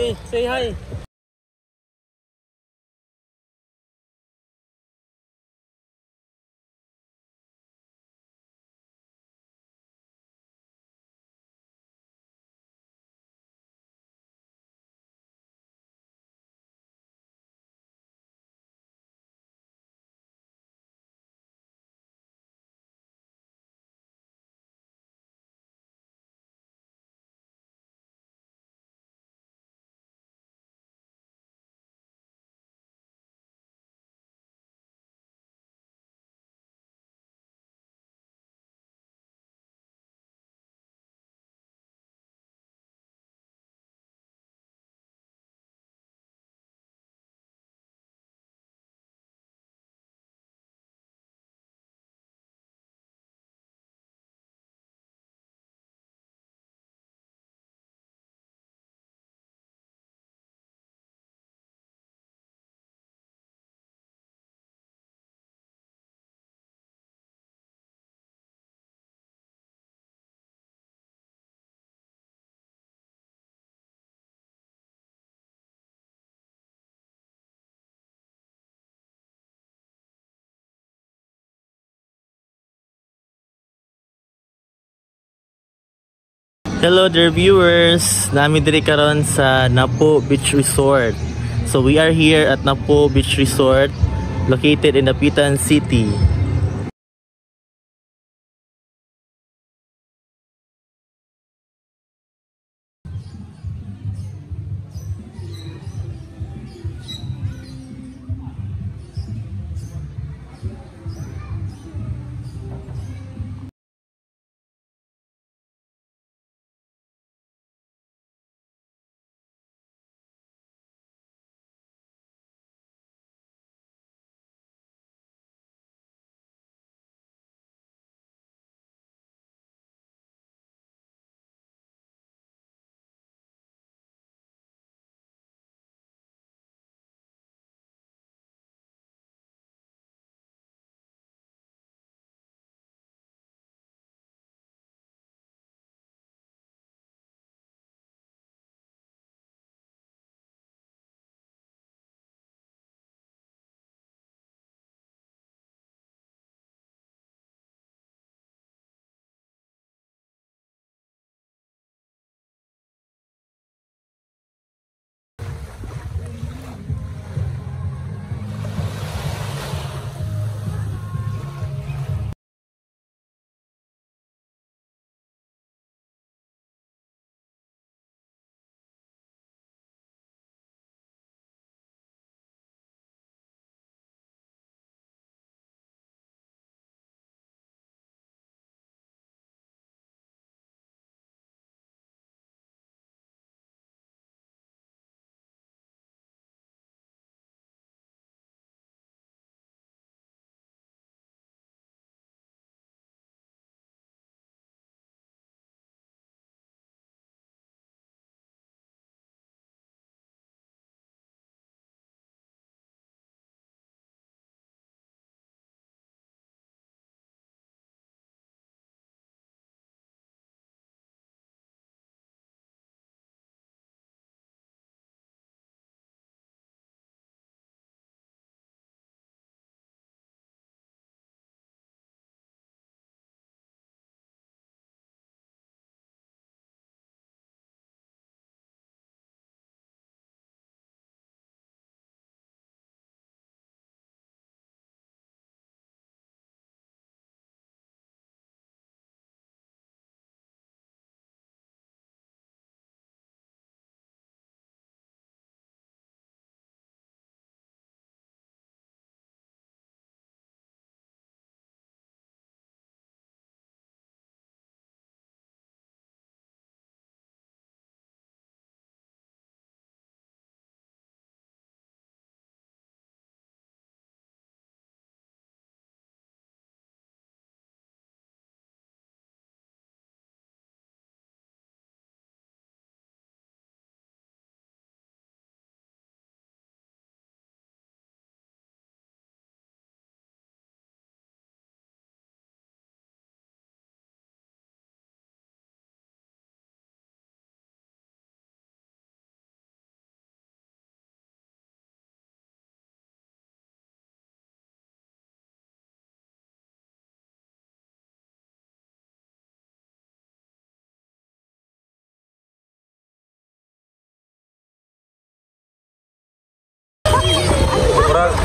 Say hi. Hello dear viewers. Nami diri karon sa Napo Beach Resort. So we are here at Napo Beach Resort located in Dapitan City.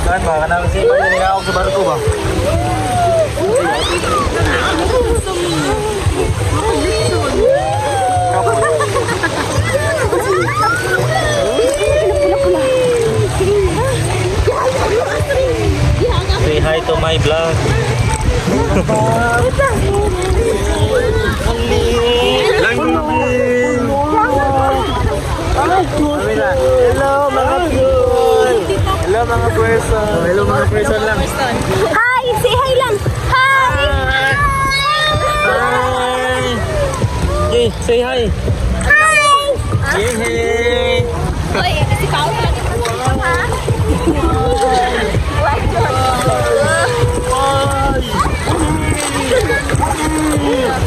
kan bang kenapa sih? Pak jadi kau kebarku bang? Say hi to my vlog. Hello mga person lang. Hi! Say hi lang! Hi! Hi! Okay, say hi! Hi! Hey, hey! Hoy, kasi pao na ha? Tama, tapos mga... Kailangan hawak lang.